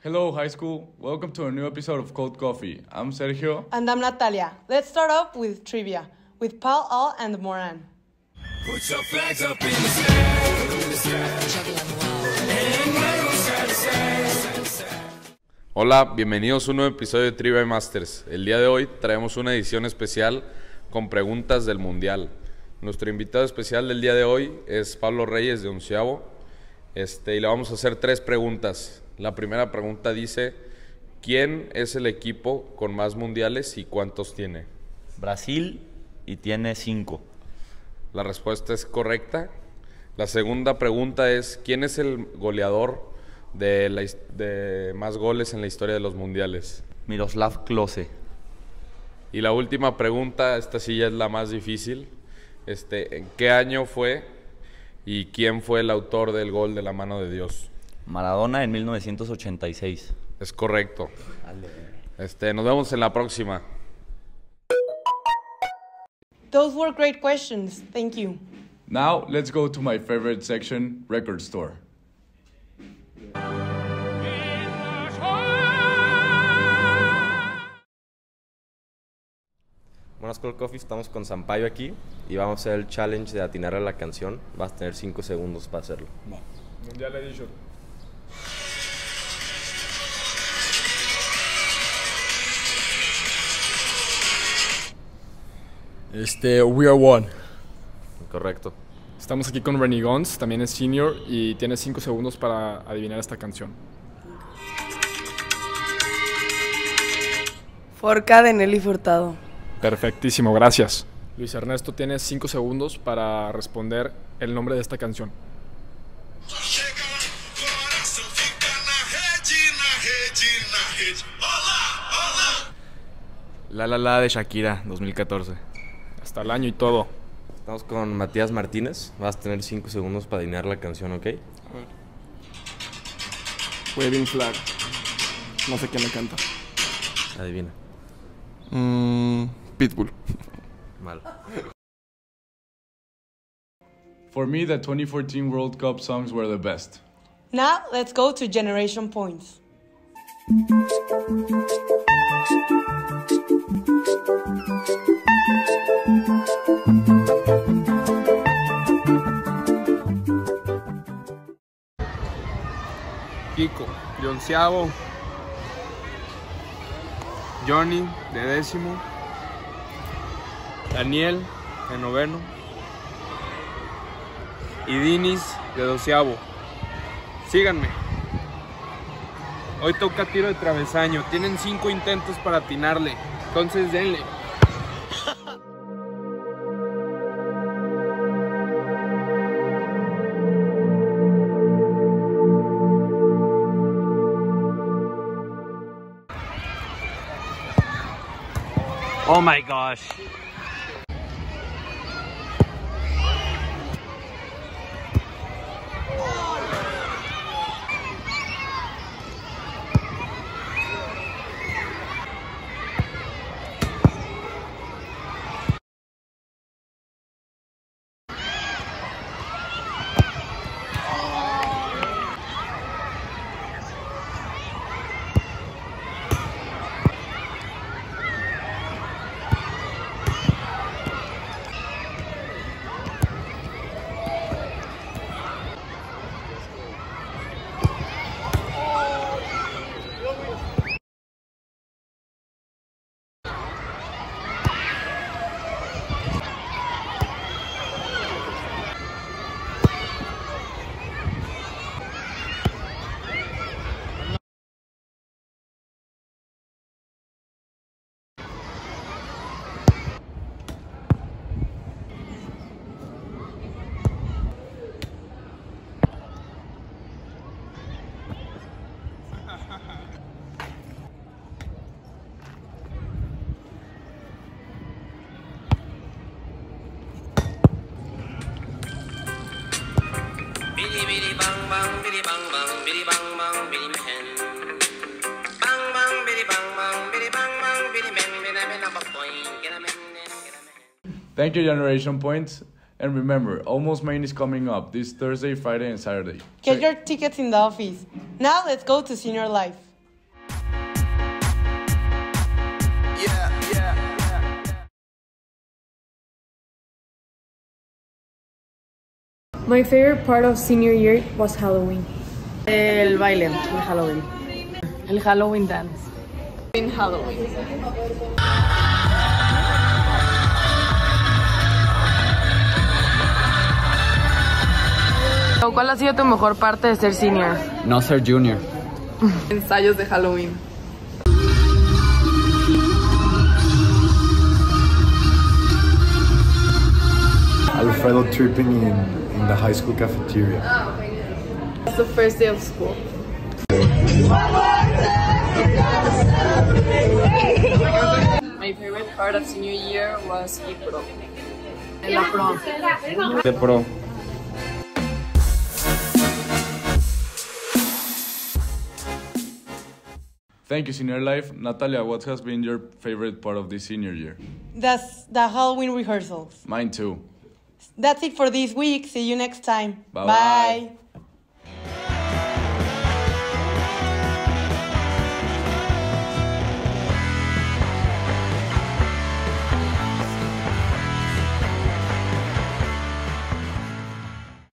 Hello, high school. Welcome to a new episode of Cold Coffee. I'm Sergio. And I'm Natalia. Let's start off with trivia with Paul All and Moran. Put your flags up in the sky. Hola, bienvenidos a un nuevo episodio de Trivia Masters. El día de hoy traemos una edición especial con preguntas del Mundial. Nuestro invitado especial del día de hoy es Pablo Reyes de Onceavo. Este, y le vamos a hacer tres preguntas. La primera pregunta dice, ¿quién es el equipo con más mundiales y cuántos tiene? Brasil y tiene cinco. La respuesta es correcta. La segunda pregunta es, ¿quién es el goleador de, la de más goles en la historia de los mundiales? Miroslav Klose. Y la última pregunta, esta sí ya es la más difícil. Este, ¿En qué año fue y quién fue el autor del gol de la mano de Dios? Maradona en 1986. Es correcto. Este, nos vemos en la próxima. Those were great questions. Thank you. Now, let's go to my favorite section, Record Store. Buenas Cold Coffee, estamos con Sampaio aquí y vamos a hacer el challenge de atinar a la canción. Vas a tener 5 segundos para hacerlo. Mundial Edition. Este, We Are One. Correcto. Estamos aquí con Rennie Gons, también es senior y tiene 5 segundos para adivinar esta canción. Forca de Nelly Furtado. Perfectísimo, gracias. Luis Ernesto tiene 5 segundos para responder el nombre de esta canción. La La La de Shakira, 2014. Hasta el año y todo. Estamos con Matías Martínez. Vas a tener 5 segundos para adivinar la canción, ¿ok? Waving Flag. No sé quién me canta. Adivina. Mm, Pitbull. Mal. For me, the 2014 World Cup songs were the best. Now, let's go to generation points. Kiko, de onceavo. Johnny, de décimo. Daniel, de noveno. Y Dinis, de doceavo. Síganme. Hoy toca tiro de travesaño. Tienen cinco intentos para atinarle. Entonces denle. Oh my gosh. Biddy biddy bang bang biddy bang bang biddy bang bang biddy man. Bang bang biddy bang bang biddy bang bang biddy man biddy man up a point get a man get a man. Thank you, Generation Points. And remember, Almost Main is coming up this Thursday, Friday, and Saturday. Get your tickets in the office. Now, let's go to senior life. My favorite part of senior year was Halloween. El baile de Halloween. El Halloween dance. In Halloween. ¿Cuál ha sido tu mejor parte de ser senior? No ser junior. Ensayos de Halloween. Alfredo tripping in, in the high school cafeteria. Oh, it's the first day of school. My favorite part of senior year was Ipro. La prom. De pro. Thank you, senior life. Natalia, what has been your favorite part of this senior year? That's the Halloween rehearsals. Mine too. That's it for this week. See you next time. Bye-bye. Bye.